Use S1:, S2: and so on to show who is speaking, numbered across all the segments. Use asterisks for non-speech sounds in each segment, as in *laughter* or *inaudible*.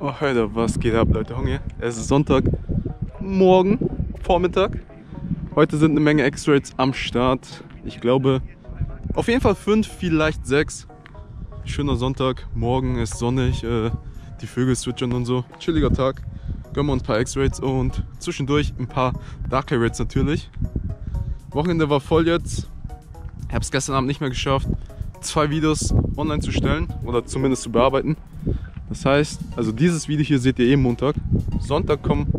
S1: Oh, Alter, was geht ab, Leute? Hunger. Es ist Sonntag, morgen, Vormittag. Heute sind eine Menge X-Rays am Start. Ich glaube, auf jeden Fall fünf, vielleicht sechs. Schöner Sonntag, morgen ist sonnig, äh, die Vögel switchern und so. Chilliger Tag. Gönnen wir uns ein paar X-Rays und zwischendurch ein paar Dark Rates natürlich. Wochenende war voll jetzt. Ich habe es gestern Abend nicht mehr geschafft, zwei Videos online zu stellen oder zumindest zu bearbeiten. Das heißt, also dieses Video hier seht ihr eh Montag. Sonntag kommen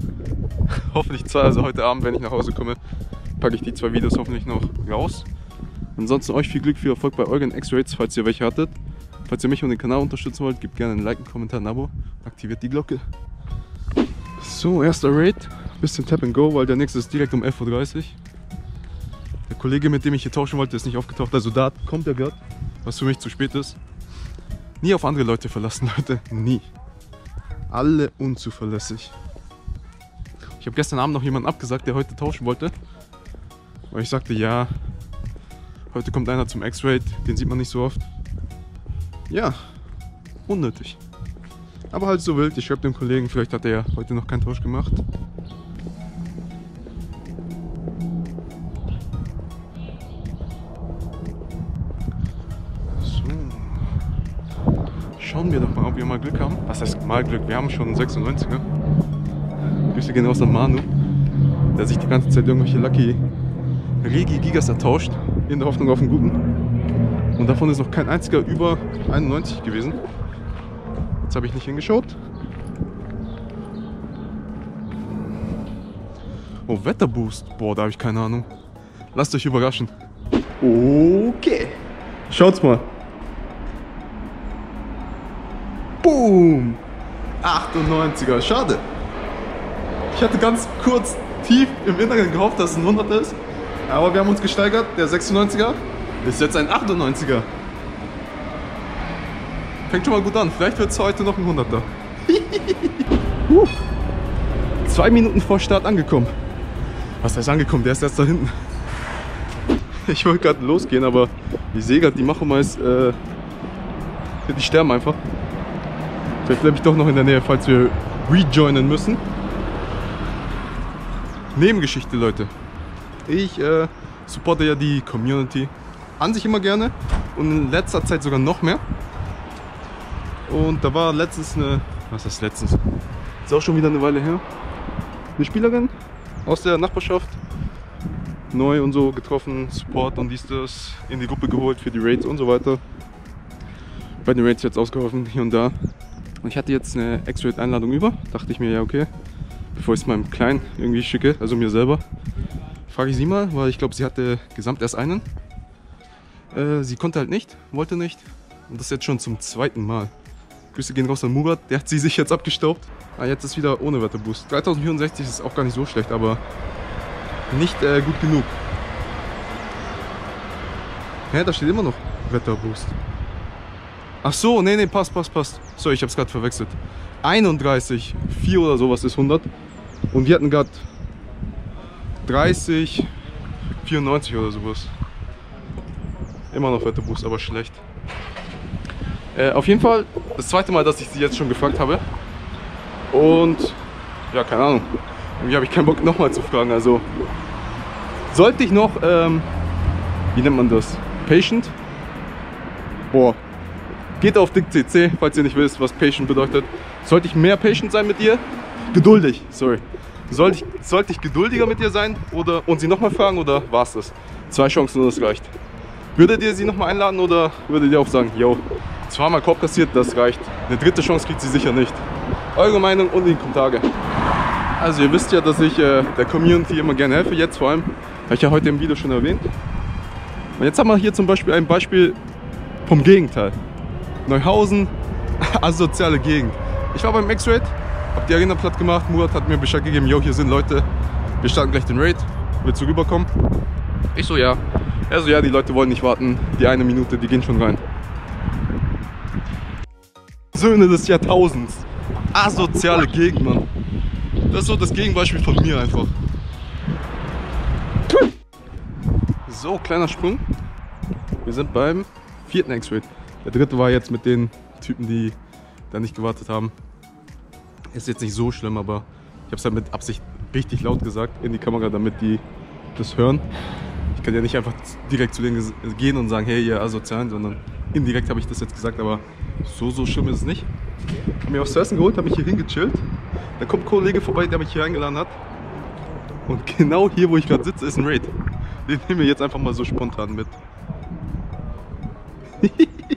S1: *laughs* hoffentlich zwei, also heute Abend, wenn ich nach Hause komme, packe ich die zwei Videos hoffentlich noch raus. Ansonsten euch viel Glück, viel Erfolg bei euren X-Rates, falls ihr welche hattet. Falls ihr mich und den Kanal unterstützen wollt, gebt gerne ein Like, einen Kommentar, ein Abo, aktiviert die Glocke. So, erster Raid, bisschen Tap and Go, weil der nächste ist direkt um 11.30 Uhr. Der Kollege, mit dem ich hier tauschen wollte, ist nicht aufgetaucht, also da kommt er gerade, was für mich zu spät ist. Nie auf andere Leute verlassen, *laughs* Leute. Nie. Alle unzuverlässig. Ich habe gestern Abend noch jemanden abgesagt, der heute tauschen wollte. Weil ich sagte, ja, heute kommt einer zum X-Ray, den sieht man nicht so oft. Ja, unnötig. Aber halt so wild, ich schreibe dem Kollegen, vielleicht hat er ja heute noch keinen Tausch gemacht. Wir mal, Glück haben. Was heißt mal Glück? Wir haben schon einen 96er. Grüße gehen raus an Manu, der sich die ganze Zeit irgendwelche Lucky Regi Gigas ertauscht, in der Hoffnung auf einen guten. Und davon ist noch kein einziger über 91 gewesen. Jetzt habe ich nicht hingeschaut. Oh, Wetterboost. Boah, da habe ich keine Ahnung. Lasst euch überraschen. Okay. Schaut's mal. Boom! 98er, schade. Ich hatte ganz kurz tief im Inneren gehofft, dass es ein 100 ist. Aber wir haben uns gesteigert. Der 96er ist jetzt ein 98er. Fängt schon mal gut an. Vielleicht wird es heute noch ein 100er. *laughs* uh, zwei Minuten vor Start angekommen. Was heißt angekommen? Der ist erst da hinten. *laughs* Ich wollte gerade losgehen, aber ich sehe gerade, die Machomais, äh, die sterben einfach. Vielleicht bleibe ich doch noch in der Nähe, falls wir rejoinen müssen. Nebengeschichte, Leute. Ich äh, supporte ja die Community an sich immer gerne und in letzter Zeit sogar noch mehr. Und da war letztens eine, was ist letztens? Ist auch schon wieder eine Weile her. Eine Spielerin aus der Nachbarschaft, neu und so getroffen, Support und dies, das, in die Gruppe geholt für die Raids und so weiter. Bei den Raids jetzt ausgeholfen, hier und da. Und ich hatte jetzt eine X-Raid-Einladung über. Dachte ich mir, ja, okay, bevor ich es meinem Kleinen irgendwie schicke, also mir selber, frage ich sie mal, weil ich glaube, sie hatte gesamt erst einen. Äh, sie konnte halt nicht, wollte nicht. Und das jetzt schon zum zweiten Mal. Grüße gehen raus an Murat, der hat sie sich jetzt abgestaubt. Ah, jetzt ist wieder ohne Wetterboost. 3064 ist auch gar nicht so schlecht, aber nicht äh, gut genug. Hä, da steht immer noch Wetterboost. Ach so, nee, nee, passt, passt, passt. Sorry, ich hab's gerade verwechselt. 31, 4 oder sowas ist 100. Und wir hatten gerade 30, 94 oder sowas. Immer noch Wetterboost, aber schlecht. Äh, auf jeden Fall das zweite Mal, dass ich sie jetzt schon gefragt habe. Und ja, keine Ahnung. Irgendwie habe ich keinen Bock nochmal zu fragen. Also sollte ich noch, ähm, wie nennt man das? Patient? Boah, Geht auf Dick CC, falls ihr nicht wisst, was Patient bedeutet. Sollte ich mehr Patient sein mit dir? Geduldig, sorry. Sollte ich, sollte ich geduldiger mit dir sein oder, und sie nochmal fragen oder war es das? Zwei Chancen und das reicht. Würdet ihr sie nochmal einladen oder würdet ihr auch sagen, yo, zweimal Korb kassiert, das reicht. Eine dritte Chance kriegt sie sicher nicht. Eure Meinung unten in die Kommentare. Also ihr wisst ja, dass ich äh, der Community immer gerne helfe, jetzt vor allem. Habe ich ja heute im Video schon erwähnt. Und jetzt haben wir hier zum Beispiel ein Beispiel vom Gegenteil. Neuhausen, *laughs* asoziale Gegend. Ich war beim X-Raid, hab die Arena platt gemacht. Murat hat mir Bescheid gegeben, yo, hier sind Leute, wir starten gleich den Raid. Willst du rüberkommen? Ich so, ja. Er so, ja, die Leute wollen nicht warten. Die eine Minute, die gehen schon rein. Söhne des Jahrtausends. Asoziale Gegend, Mann. Das ist so das Gegenbeispiel von mir einfach. So, kleiner Sprung. Wir sind beim vierten X-Raid. Der dritte war jetzt mit den Typen, die da nicht gewartet haben. Ist jetzt nicht so schlimm, aber ich habe es halt mit Absicht richtig laut gesagt in die Kamera, damit die das hören. Ich kann ja nicht einfach direkt zu denen gehen und sagen, hey, ihr Asozialen, sondern indirekt habe ich das jetzt gesagt, aber so, so schlimm ist es nicht. Ich habe mir was zu essen geholt, habe mich hier hingechillt. Da kommt ein Kollege vorbei, der mich hier eingeladen hat. Und genau hier, wo ich gerade sitze, ist ein Raid. Den nehmen wir jetzt einfach mal so spontan mit. *laughs*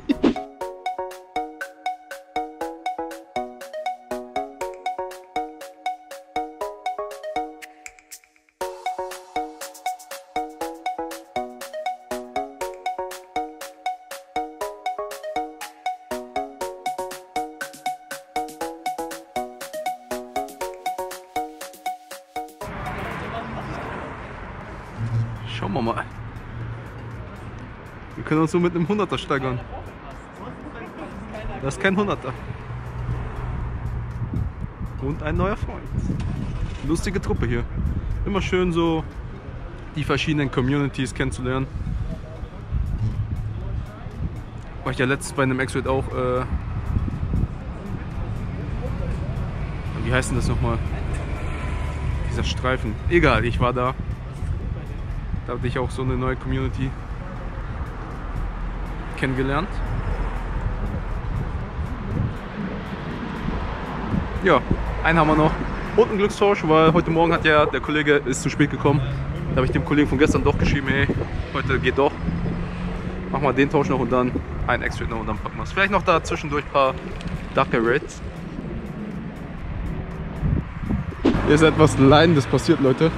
S1: Schauen wir mal. Wir können uns so mit einem 100er steigern. Das ist kein 100er. Und ein neuer Freund. Lustige Truppe hier. Immer schön so die verschiedenen Communities kennenzulernen. War ich ja letztens bei einem X-Ray auch. Äh wie heißt denn das nochmal? Dieser Streifen. Egal, ich war da. Da habe ich auch so eine neue Community kennengelernt. Ja, einen haben wir noch. Und ein Glückstausch, weil heute Morgen hat ja der Kollege ist zu spät gekommen. Da habe ich dem Kollegen von gestern doch geschrieben, hey, heute geht doch. Machen wir den Tausch noch und dann ein Extra noch und dann packen wir es. Vielleicht noch da zwischendurch ein paar Darker Raids. Hier ist etwas Leidendes passiert, Leute.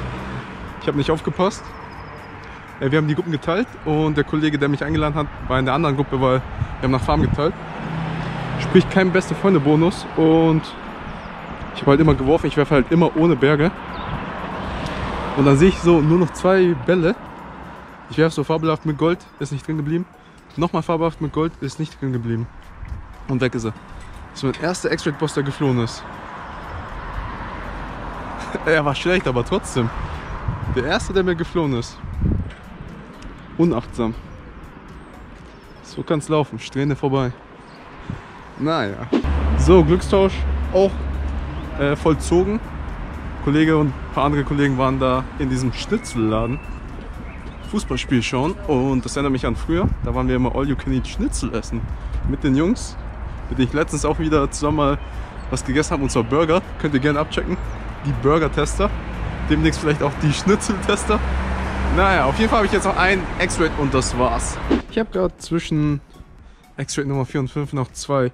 S1: Ich habe nicht aufgepasst. Äh, wir haben die Gruppen geteilt und der Kollege, der mich eingeladen hat, war in der anderen Gruppe, weil wir haben nach Farm geteilt. Sprich kein beste Freunde Bonus und ich habe halt immer geworfen, ich werfe halt immer ohne Berge. Und dann sehe ich so nur noch zwei Bälle. Ich werfe so fabelhaft mit Gold, ist nicht drin geblieben. Nochmal fabelhaft mit Gold, ist nicht drin geblieben. Und weg ist er. Das ist mein erster Extract-Boss, der geflohen ist. *laughs* er war schlecht, aber trotzdem. Der erste, der mir geflohen ist unachtsam. So kann es laufen. Strähne vorbei. Naja. So, Glückstausch auch äh, vollzogen. Kollege und ein paar andere Kollegen waren da in diesem Schnitzelladen. Fußballspiel schauen und das erinnert mich an früher. Da waren wir immer All You Can Eat Schnitzel essen mit den Jungs, mit denen ich letztens auch wieder zusammen mal was gegessen habe und zwar Burger. Könnt ihr gerne abchecken. Die Burger-Tester. Demnächst vielleicht auch die Schnitzel-Tester. Naja, auf jeden Fall habe ich jetzt noch ein X-Ray und das war's. Ich habe gerade zwischen X-Ray Nummer 4 und 5 noch zwei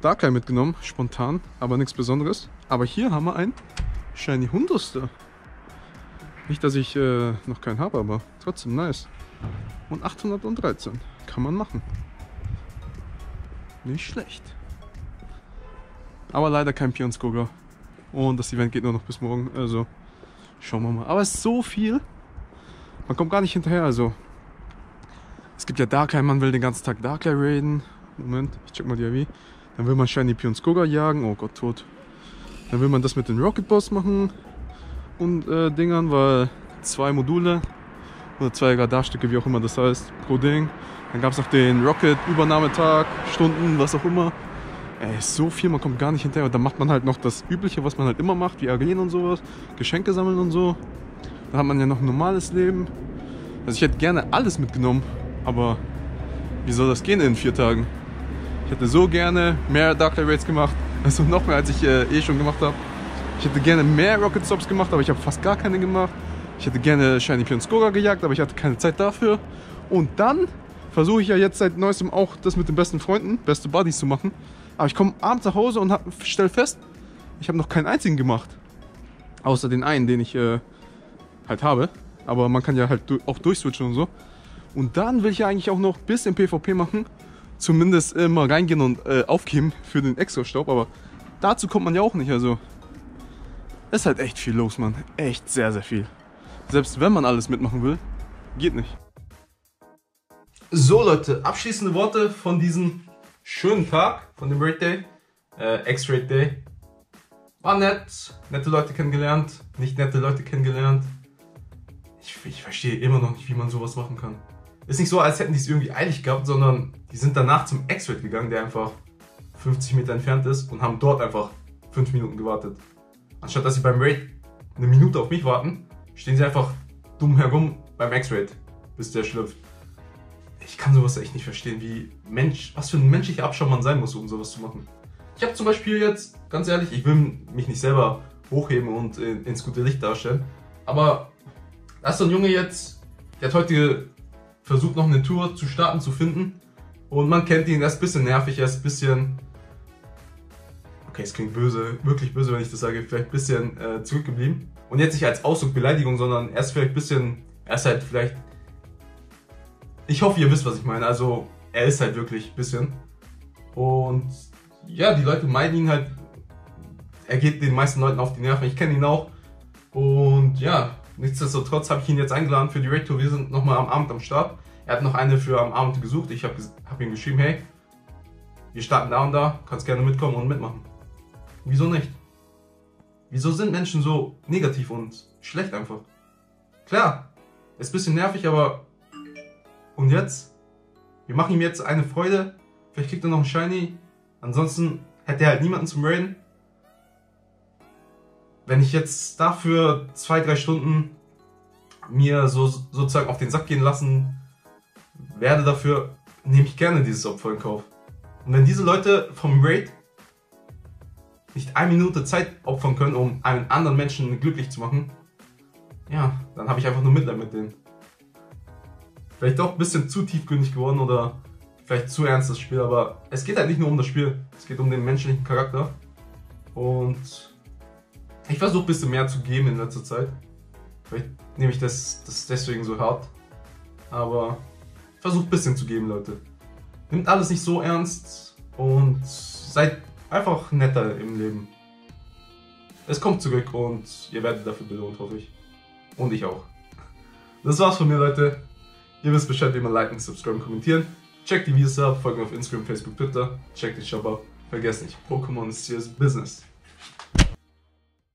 S1: Darkeye mitgenommen, spontan, aber nichts Besonderes. Aber hier haben wir ein Shiny Hunduster. Nicht, dass ich äh, noch keinen habe, aber trotzdem nice. Und 813. Kann man machen. Nicht schlecht. Aber leider kein Pionskoga. Und das Event geht nur noch bis morgen, also schauen wir mal. Aber es ist so viel. Man kommt gar nicht hinterher, also. Es gibt ja Darkrai, man will den ganzen Tag Darkrai raiden. Moment, ich check mal die AV. Dann will man Shiny Pion Skoga jagen. Oh Gott, tot. Dann will man das mit den Rocket Boss machen. Und äh, Dingern, weil zwei Module oder zwei Radarstücke, wie auch immer das heißt, pro Ding. Dann gab es noch den Rocket-Übernahmetag, Stunden, was auch immer. Ey, so viel, man kommt gar nicht hinterher. Und dann macht man halt noch das Übliche, was man halt immer macht, wie Arenen und sowas. Geschenke sammeln und so. Dann hat man ja noch ein normales Leben. Also ich hätte gerne alles mitgenommen, aber wie soll das gehen in vier Tagen? Ich hätte so gerne mehr Dark Raids gemacht, also noch mehr als ich äh, eh schon gemacht habe. Ich hätte gerne mehr Rocket Stops gemacht, aber ich habe fast gar keine gemacht. Ich hätte gerne Shiny Pion Skora gejagt, aber ich hatte keine Zeit dafür. Und dann versuche ich ja jetzt seit neuestem auch das mit den besten Freunden, beste Buddies zu machen. Aber ich komme abends nach Hause und stelle fest, ich habe noch keinen einzigen gemacht. Außer den einen, den ich äh, halt habe. Aber man kann ja halt auch durchswitchen und so. Und dann will ich ja eigentlich auch noch ein bisschen PvP machen. Zumindest immer reingehen und äh, aufgeben für den Extra-Staub. Aber dazu kommt man ja auch nicht. Also ist halt echt viel los, Mann. Echt sehr, sehr viel. Selbst wenn man alles mitmachen will, geht nicht. So Leute, abschließende Worte von diesem schönen Tag, von dem Raid Day, äh, X-Raid Day. War nett, nette Leute kennengelernt, nicht nette Leute kennengelernt ich, ich verstehe immer noch nicht, wie man sowas machen kann. Ist nicht so, als hätten die es irgendwie eilig gehabt, sondern die sind danach zum X-Red gegangen, der einfach 50 Meter entfernt ist und haben dort einfach 5 Minuten gewartet. Anstatt dass sie beim Raid eine Minute auf mich warten, stehen sie einfach dumm herum beim X-Raid, bis der schlüpft. Ich kann sowas echt nicht verstehen, wie Mensch, was für ein menschlicher Abschau man sein muss, um sowas zu machen. Ich habe zum Beispiel jetzt, ganz ehrlich, ich will mich nicht selber hochheben und ins gute Licht darstellen, aber da ist so ein Junge jetzt, der hat heute versucht noch eine Tour zu starten, zu finden und man kennt ihn, er ist ein bisschen nervig, er ist ein bisschen okay, es klingt böse, wirklich böse, wenn ich das sage, vielleicht ein bisschen äh, zurückgeblieben. Und jetzt nicht als Ausdruck Beleidigung, sondern er ist vielleicht ein bisschen, er ist halt vielleicht, ich hoffe, ihr wisst, was ich meine. Also, er ist halt wirklich ein bisschen. Und ja, die Leute meiden ihn halt, er geht den meisten Leuten auf die Nerven. Ich kenne ihn auch. Und ja, nichtsdestotrotz habe ich ihn jetzt eingeladen für die Tour. Wir sind nochmal am Abend am Start. Er hat noch eine für am Abend gesucht. Ich habe hab ihm geschrieben, hey, wir starten da und da, kannst gerne mitkommen und mitmachen. Wieso nicht? Wieso sind Menschen so negativ und schlecht einfach? Klar, ist ein bisschen nervig, aber. Und jetzt? Wir machen ihm jetzt eine Freude. Vielleicht kriegt er noch einen Shiny. Ansonsten hätte er halt niemanden zum Raiden. Wenn ich jetzt dafür zwei, drei Stunden mir so sozusagen auf den Sack gehen lassen werde dafür, nehme ich gerne dieses Opfer in Kauf. Und wenn diese Leute vom Raid nicht eine Minute Zeit opfern können, um einen anderen Menschen glücklich zu machen, ja, dann habe ich einfach nur Mitleid mit denen. Vielleicht doch ein bisschen zu tiefgründig geworden oder vielleicht zu ernst das Spiel, aber es geht halt nicht nur um das Spiel, es geht um den menschlichen Charakter. Und ich versuche ein bisschen mehr zu geben in letzter Zeit. Vielleicht nehme ich das, das deswegen so hart. Aber versucht ein bisschen zu geben, Leute. Nimmt alles nicht so ernst und seid einfach netter im Leben. Es kommt zurück und ihr werdet dafür belohnt, hoffe ich. Und ich auch. Das war's von mir, Leute. Ihr wisst Bescheid, wie man liken, subscriben, kommentieren. Checkt die Videos ab, folgt mir auf Instagram, Facebook, Twitter. Checkt den Shop ab. Vergesst nicht, Pokémon ist serious Business.